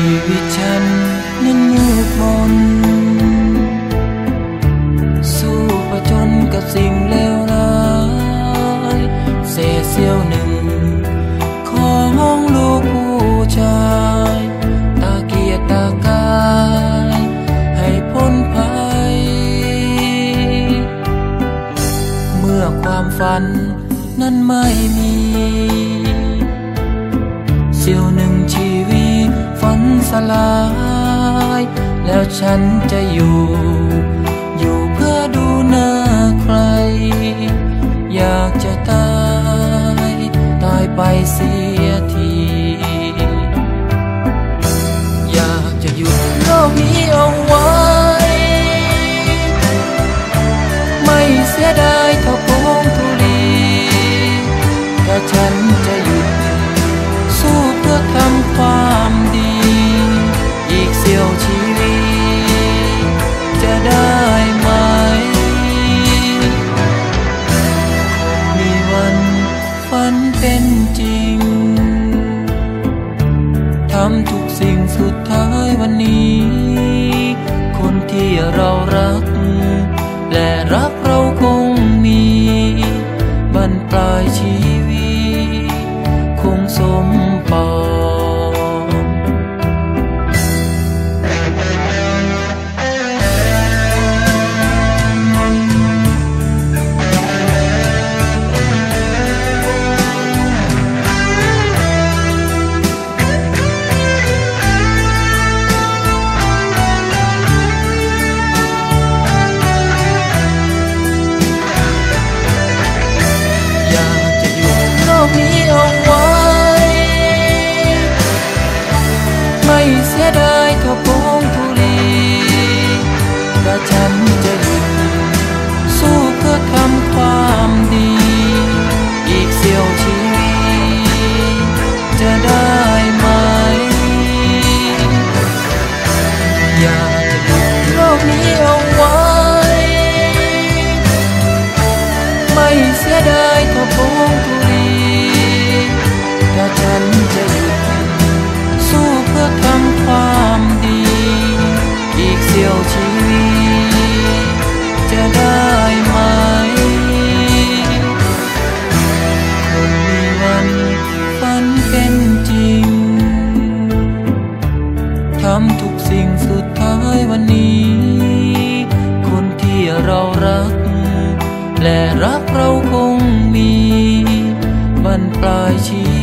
ชีวิตฉันนั้นมืดมน สู้ประจนกับสิ่งเลวร้ายเศษเสี้ยวหนึ่ง ของลูกผู้ชาย ตาเกียรตากาย ให้พ้นภัย เมื่อความฝันนั้นไม่มีเสี้ยว สลาย แล้วฉันจะอยู่ อยู่เพื่อดูหน้าใคร อยากจะตาย ตายไปสิ สุดท้ายวันนี้ คนที่เรารัก ดายเท่าพงธุลีถ้าฉันจะหยุดสู้เพื่อทำความดี อีกเสี้ยวชีวิตจะได้ไหม อยากจะหยุดโลกนี้เอาไว้ ไม่เสียดายเท่าพง รัก และรักเราคงมีบรรปลายชีวิต